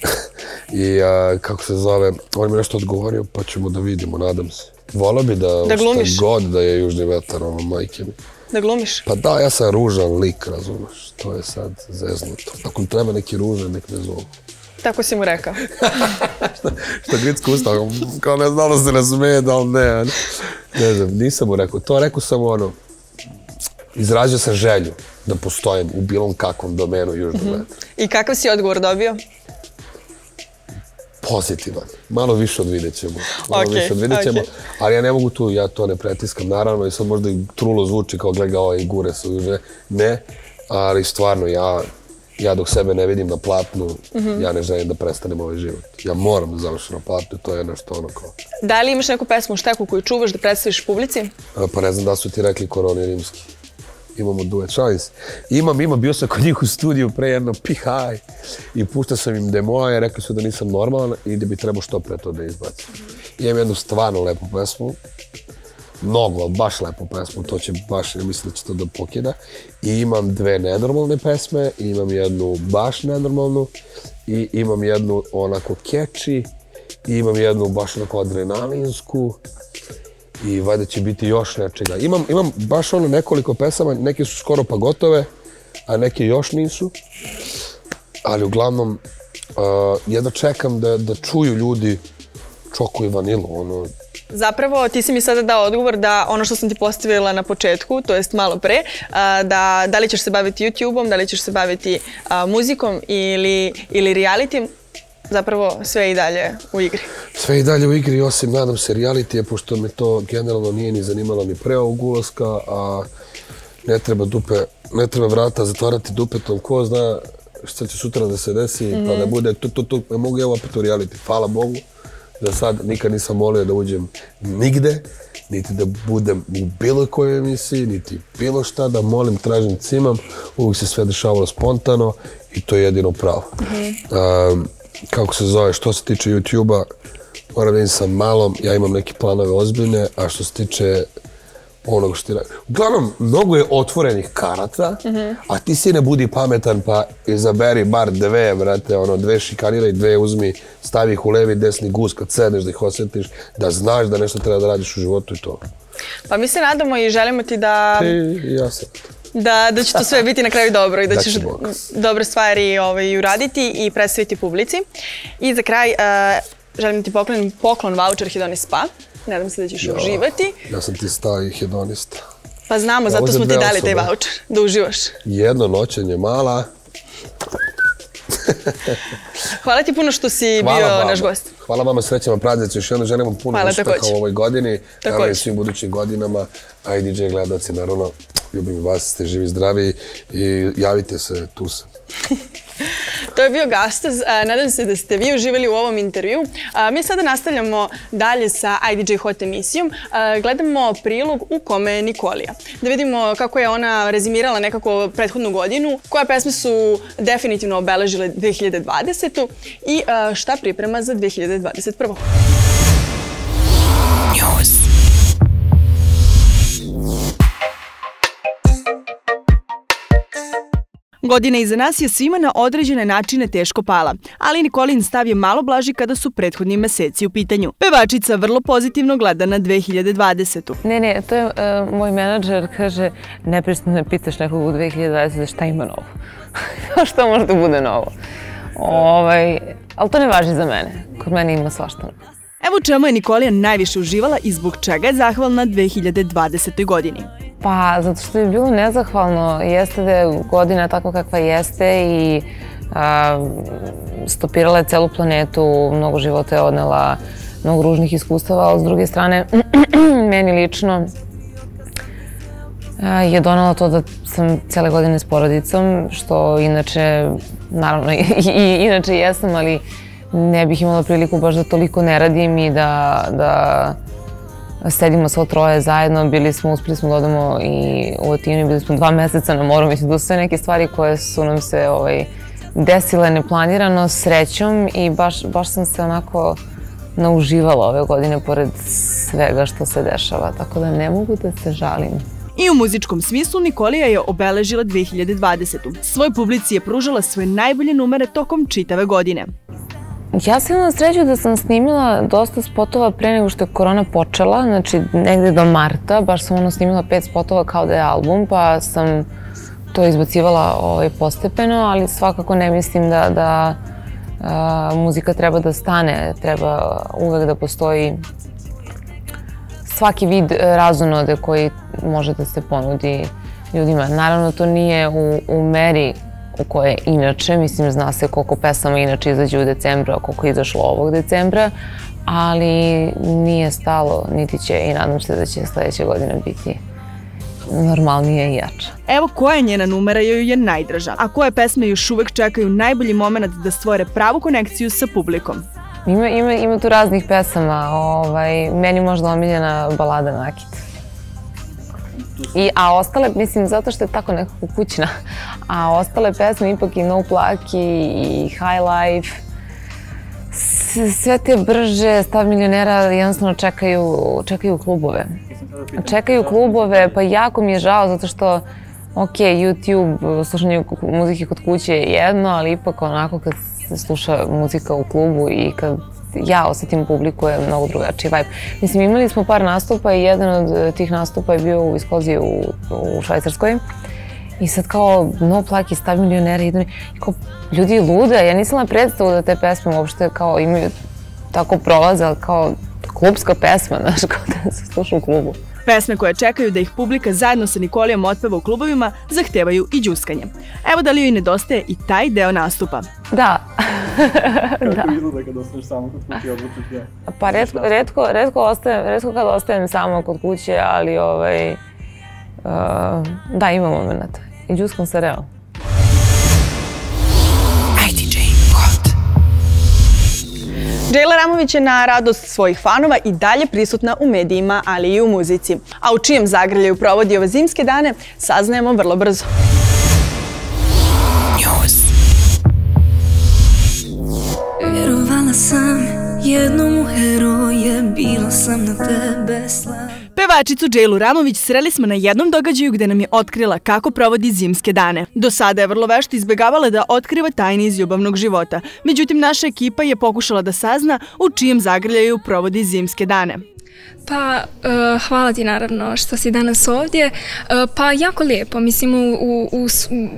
I a, kako se zove, on mi nešto odgovorio, pa ćemo da vidimo, nadam se. Volao bi da, da glumiš. god da je južni vetar, ono, majke mi. Da glumiš? Pa da, ja sam ružan lik, razumeš, to je sad zeznuto. Ako mi treba neki ružan, nek me zovu. tako si mu rekao. što gritsko ustao, kao ne znalo se ne smije, da li ne. Ne, ne znam, nisam mu rekao. To rekao sam ono, izražio sam želju da postojem u bilom kakvom domenu Južnog mm -hmm. vetra. I kakav si odgovor dobio? Pozitivan. Malo više od vidjet ćemo. Malo okay, više od vidjet ćemo. Okay. Ali ja ne mogu tu, ja to ne pretiskam. Naravno, i sad možda i trulo zvuči kao gleda ovaj gure su. Ne, ali stvarno ja, ja dok sebe ne vidim na platnu, mm -hmm. ja ne želim da prestanem ovaj život. Ja moram da završim na platnu, to je nešto ono kao... Da li imaš neku pesmu u šteku koju čuvaš da predstaviš publici? Pa ne znam da su ti rekli koroni rimski imamo duet, šalim. Imam, imam, bio sam kod njih u studiju pre jedno pihaj i puštao sam im demoje, rekli su da nisam normalan i da bi trebao što pre to da izbacim. Imam jednu stvarno lepu pesmu, mnogo, ali baš lepu pesmu, to će baš, ja mislim da će to da pokida. I imam dve nenormalne pesme, imam jednu baš nenormalnu i imam jednu onako catchy i imam jednu baš onako adrenalinsku i valjda će biti još nečega. Imam, imam baš ono nekoliko pesama, neke su skoro pa gotove, a neke još nisu. Ali uglavnom, uh, jedno čekam da, da čuju ljudi čoko i vanilu. Ono. Zapravo, ti si mi sada dao odgovor da ono što sam ti postavila na početku, to jest malo pre, da, da li ćeš se baviti YouTube-om, da li ćeš se baviti muzikom ili, ili reality, zapravo sve i dalje u igri. Sve i dalje u igri, osim nadam se realitije, pošto me to generalno nije ni zanimalo ni pre ovog ulaska, a ne treba dupe, ne treba vrata zatvarati dupetom, ko zna šta će sutra da se desi, mm -hmm. pa da mhm. bude tu, tu, tu, ne mogu ja opet u reality, hvala Bogu, da sad nikad nisam molio da uđem nigde, niti da budem u bilo kojoj emisiji, niti bilo šta da molim, tražim, cimam, uvijek se sve dešavalo spontano i to je jedino pravo. Mm -hmm. um, kako se zove, što se tiče YouTube-a, moram da sa malom, ja imam neke planove ozbiljne, a što se tiče onog što ti radi. Uglavnom, mnogo je otvorenih karata, mm -hmm. a ti si ne budi pametan, pa izaberi bar dve, brate, ono, dve šikanira i dve uzmi, stavi ih u levi desni guz kad sedneš da ih osjetiš, da znaš da nešto treba da radiš u životu i to. Pa mi se nadamo i želimo ti da... Ti, ja sam da, da će to sve biti na kraju dobro i da, da ćeš dobre stvari ovaj, uraditi i predstaviti publici. I za kraj, uh, želim ti poklon, poklon voucher Hedonist Spa. Nadam se da ćeš jo, uživati. Ja sam ti stavi hedonista. Pa znamo, zato smo ti dali taj voucher, da uživaš. Jedno noćenje mala. Hvala ti puno što si Hvala bio vama. naš gost. Hvala vama, srećan vam praznic. Još jedno želim vam puno uspeha u ovoj godini. Također. i svim budućim godinama. A i DJ gledalci, naravno, ljubim vas, ste živi, zdravi i javite se, tu sam. to je bio Gastaz. Nadam se da ste vi uživali u ovom intervju. Mi sada nastavljamo dalje sa IDJ Hot emisijom. Gledamo prilog u kome je Nikolija. Da vidimo kako je ona rezimirala nekako prethodnu godinu, koje pesme su definitivno obeležile 2020. i šta priprema za 2021. News. Godina iza nas je svima na određene načine teško pala, ali Nikolin stav je malo blaži kada su prethodni meseci u pitanju. Pevačica vrlo pozitivno gleda na 2020. Ne, ne, to je uh, moj menadžer, kaže, nepristano ne pitaš nekog u 2020. šta ima novo. šta može da bude novo? Ovaj, ali to ne važi za mene. Kod mene ima svašta Evo čemu je Nikolija najviše uživala i zbog čega je zahvalna 2020. godini. Pa, zato što je bilo nezahvalno. Jeste da je godina tako kakva jeste i a, stopirala je celu planetu, mnogo života je odnela, mnogo ružnih iskustava, ali s druge strane, meni lično a, je donala to da sam cijele godine s porodicom, što inače, naravno, i, i inače jesam, ali ne bih imala priliku baš da toliko ne radim i da, da sedimo svo troje zajedno, bili smo, uspili smo da odemo i u Atinu, bili smo dva meseca na moru, mislim da su sve neke stvari koje su nam se ovaj, desile neplanirano, srećom i baš, baš sam se onako nauživala ove godine pored svega što se dešava, tako da ne mogu da se žalim. I u muzičkom smislu Nikolija je obeležila 2020. Svoj publici je pružala svoje najbolje numere tokom čitave godine. Ja sam imala sreću da sam snimila dosta spotova pre nego što je korona počela, znači negde do marta, baš sam ono snimila pet spotova kao da je album, pa sam to izbacivala ovaj, postepeno, ali svakako ne mislim da, da muzika treba da stane, treba uvek da postoji svaki vid razonode koji može da se ponudi ljudima. Naravno, to nije u, u meri u koje inače, mislim, zna se koliko pesama inače izađe u decembru, a koliko je izašlo ovog decembra, ali nije stalo, niti će i nadam se da će sledeće godine biti normalnije i jača. Evo koja njena numera joj je najdraža, a koje pesme još uvek čekaju najbolji moment da stvore pravu konekciju sa publikom. Ima, ima, ima tu raznih pesama, ovaj, meni možda omiljena balada Nakit. I, a ostale, mislim, zato što je tako nekako kućna, a ostale pesme ipak i No Plaki i High Life, sve te brže stav milionera jednostavno čekaju, čekaju klubove. Čekaju klubove, pa jako mi je žao zato što ok, YouTube, slušanje muzike kod kuće je jedno, ali ipak onako kad se sluša muzika u klubu i kad Znači, ja osetim publiku je mnogo drugačiji vibe. Mislim, imali smo par nastupa i jedan od eh, tih nastupa je bio u Iskoziji u, u Švajcarskoj. I sad kao no plaki stav milionera idu i kao ljudi lude, ja nisam na predstavu da te pesme uopšte kao imaju tako prolaze, ali kao klubska pesma, znaš, kao da se sluša u klubu. Pesme koje čekaju da ih publika zajedno sa Nikolijom otpeva u klubovima zahtevaju i džuskanje. Evo da li joj nedostaje i taj deo nastupa. Da. Kako izgleda kad ostaneš samo kod kuće i odlučiš da... Pa redko, redko, redko, ostajem, redko kad ostajem samo kod kuće, ali ovaj, uh, da, ima moment. I džuskam se realno. Jayla Ramović je na radost svojih fanova i dalje prisutna u medijima, ali i u muzici. A u čijem zagrljaju provodi ove zimske dane, saznajemo vrlo brzo. Vjerovala sam jednom u heroje, bila sam na tebe slav. Pevačicu Džejlu Ramović sreli smo na jednom događaju gde nam je otkrila kako provodi zimske dane. Do sada je vrlo vešto izbjegavala da otkriva tajne iz ljubavnog života. Međutim, naša ekipa je pokušala da sazna u čijem zagrljaju provodi zimske dane. Pa, uh, hvala ti naravno što si danas ovdje. Uh, pa, jako lijepo. Mislim, u, u, u,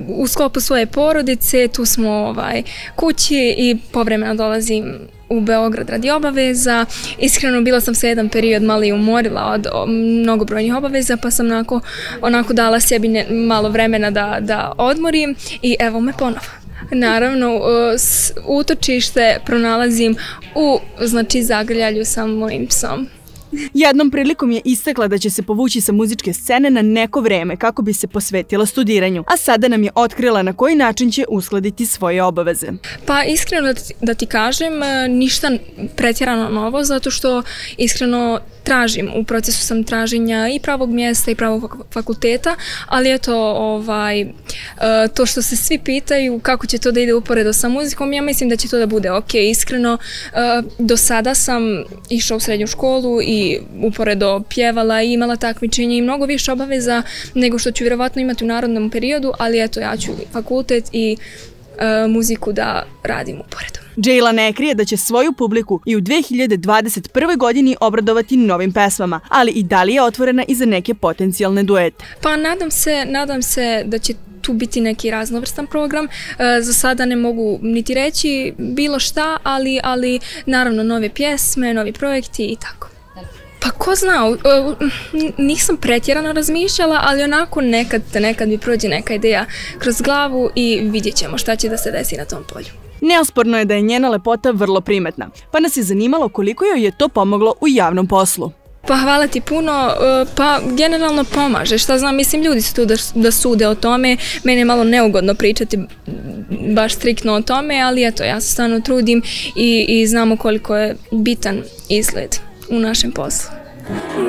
u sklopu svoje porodice, tu smo ovaj, kući i povremeno dolazim u Beograd radi obaveza. Iskreno, bila sam se jedan period malo i umorila od mnogobrojnih obaveza, pa sam onako, onako dala sebi ne, malo vremena da, da odmorim i evo me ponovo. Naravno, utočište pronalazim u znači, zagrljalju sa mojim psom. Jednom prilikom je istakla da će se povući sa muzičke scene na neko vreme kako bi se posvetila studiranju, a sada nam je otkrila na koji način će uskladiti svoje obaveze. Pa iskreno da ti kažem, e, ništa pretjerano novo, zato što iskreno tražim, u procesu sam traženja i pravog mjesta i pravog fakulteta, ali eto, ovaj, e, to što se svi pitaju kako će to da ide uporedo sa muzikom, ja mislim da će to da bude ok, iskreno. E, do sada sam išla u srednju školu i uporedo pjevala i imala takmičenje i mnogo više obaveza nego što ću vjerovatno imati u narodnom periodu, ali eto, ja ću fakultet i e, muziku da radim uporedo. Jayla ne krije da će svoju publiku i u 2021. godini obradovati novim pesmama, ali i da li je otvorena i za neke potencijalne duete? Pa nadam se, nadam se da će tu biti neki raznovrstan program. E, za sada ne mogu niti reći bilo šta, ali, ali naravno nove pjesme, novi projekti i tako. Pa ko zna, nisam pretjerano razmišljala, ali onako nekad, nekad mi prođe neka ideja kroz glavu i vidjet ćemo šta će da se desi na tom polju. Neosporno je da je njena lepota vrlo primetna, pa nas je zanimalo koliko joj je to pomoglo u javnom poslu. Pa hvala ti puno, e, pa generalno pomaže, šta znam, mislim ljudi su tu da, da sude o tome, meni je malo neugodno pričati baš striktno o tome, ali eto, ja se stvarno trudim i, i znamo koliko je bitan izgled u našem poslu.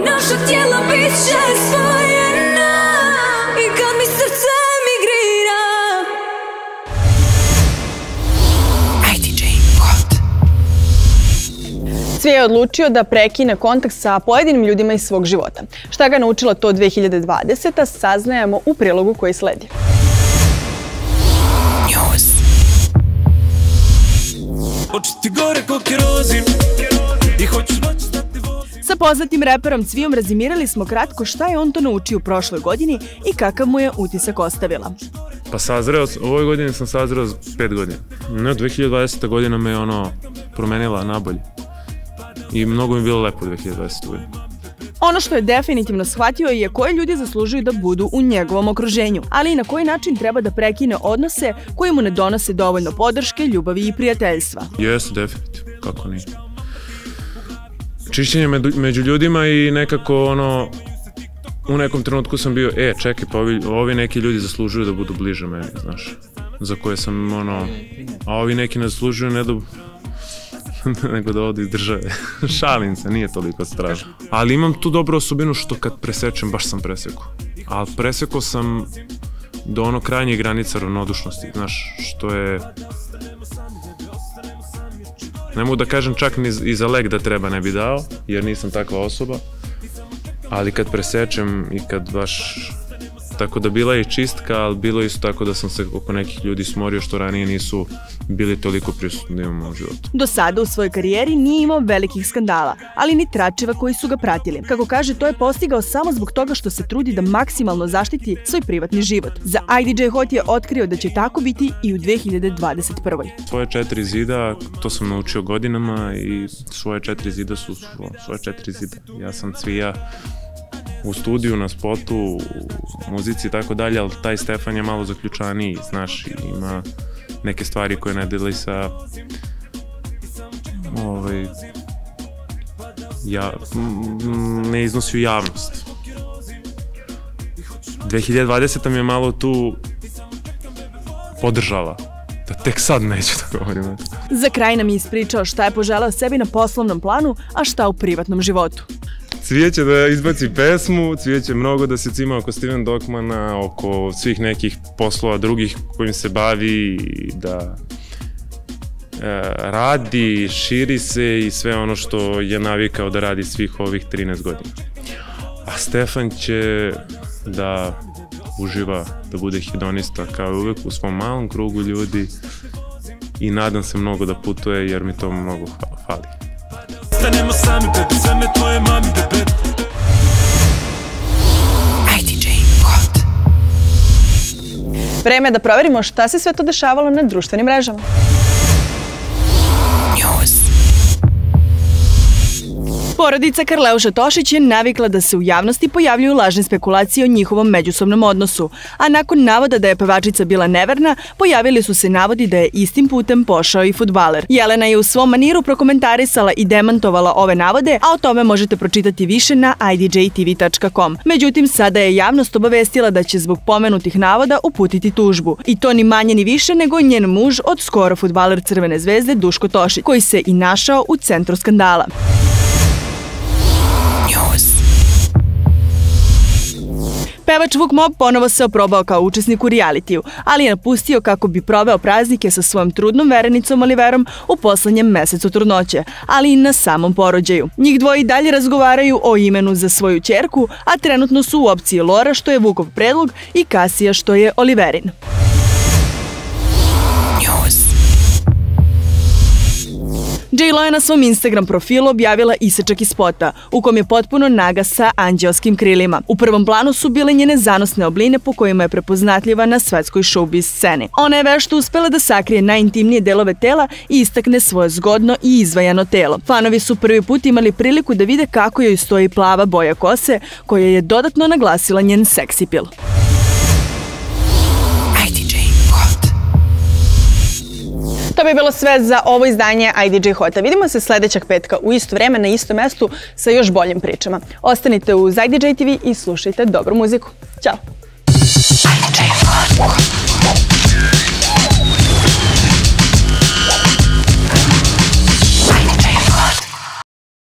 Naša tijela bit će spojena i kad mi srce migrira Svi je odlučio da prekine kontakt sa pojedinim ljudima iz svog života. Šta ga naučila to 2020. saznajemo u prilogu koji sledi. Oči gore kog kerozin i hoćeš Sa poznatim reperom Cvijom razimirali smo kratko šta je on to naučio u prošloj godini i kakav mu je utisak ostavila. Pa sazreo, u ovoj godini sam sazreo 5 godina. Ne, 2020. godina me ono promenila nabolje. I mnogo mi je bilo lepo 2020. godina. Ono što je definitivno shvatio je koje ljudi zaslužuju da budu u njegovom okruženju, ali i na koji način treba da prekine odnose koji mu ne donose dovoljno podrške, ljubavi i prijateljstva. Jeste, definitivno. Kako nije. Čišćenje među ljudima i nekako ono, u nekom trenutku sam bio, e, čekaj, pa ovi, ovi neki ljudi zaslužuju da budu bliže meni, znaš, za koje sam, ono, a ovi neki ne zaslužuju ne da, nego da odu iz države. Šalim se, nije toliko strašno. Ali imam tu dobru osobinu što kad presečem, baš sam presekao. Ali presekao sam do ono krajnje granica ravnodušnosti, znaš, što je... Ne mogu da kažem čak ni i za lek da treba ne bi dao, jer nisam takva osoba, ali kad presečem i kad baš tako da bila je čistka, ali bilo isto tako da sam se oko nekih ljudi smorio što ranije nisu bili toliko prisutni u mom životu. Do sada u svojoj karijeri nije imao velikih skandala, ali ni tračeva koji su ga pratili. Kako kaže, to je postigao samo zbog toga što se trudi da maksimalno zaštiti svoj privatni život. Za IDJ Hot je otkrio da će tako biti i u 2021. Svoje četiri zida, to sam naučio godinama i svoje četiri zida su svoje četiri zida. Ja sam cvija u studiju, na spotu, u muzici i tako dalje, ali taj Stefan je malo zaključaniji, znaš, ima neke stvari koje ne deli sa ovaj, ja, ne iznosi u javnost. 2020. mi je malo tu podržala da tek sad neću da govorim. Za kraj nam je ispričao šta je poželao sebi na poslovnom planu, a šta u privatnom životu. Cvijeće da izbaci pesmu, Cvijeće mnogo da se cima oko Steven Dokmana, oko svih nekih poslova drugih kojim se bavi, da e, radi, širi se i sve ono što je navikao da radi svih ovih 13 godina. A Stefan će da uživa, da bude hedonista kao uvek u svom malom krugu ljudi i nadam se mnogo da putuje jer mi to mnogo fali ostanemo sami, baby, sve me tvoje mami, bebe IDJ Vreme je da proverimo šta se sve to dešavalo na društvenim mrežama. Porodica Karleuša Tošić je navikla da se u javnosti pojavljuju lažne spekulacije o njihovom međusobnom odnosu, a nakon navoda da je pevačica bila neverna, pojavili su se navodi da je istim putem pošao i futbaler. Jelena je u svom maniru prokomentarisala i demantovala ove navode, a o tome možete pročitati više na idjtv.com. Međutim, sada je javnost obavestila da će zbog pomenutih navoda uputiti tužbu. I to ni manje ni više nego njen muž od skoro futbaler Crvene zvezde Duško Tošić, koji se i našao u centru skandala. Pevač Vuk Mob ponovo se oprobao kao učesnik u realitiju, ali je napustio kako bi proveo praznike sa svojom trudnom verenicom Oliverom u poslednjem mesecu trudnoće, ali i na samom porođaju. Njih dvoji dalje razgovaraju o imenu za svoju čerku, a trenutno su u opciji Lora što je Vukov predlog i Kasija što je Oliverin. J-Lo je na svom Instagram profilu objavila isečak iz spota, u kom je potpuno naga sa anđeoskim krilima. U prvom planu su bile njene zanosne obline po kojima je prepoznatljiva na svetskoj showbiz sceni. Ona je vešto uspela da sakrije najintimnije delove tela i istakne svoje zgodno i izvajano telo. Fanovi su prvi put imali priliku da vide kako joj stoji plava boja kose, koja je dodatno naglasila njen seksi To bi bilo sve za ovo izdanje IDJ Hota. Vidimo se sljedećeg petka u isto vreme na istom mestu sa još boljim pričama. Ostanite uz IDJ TV i slušajte dobru muziku. Ćao! IDJ Hot.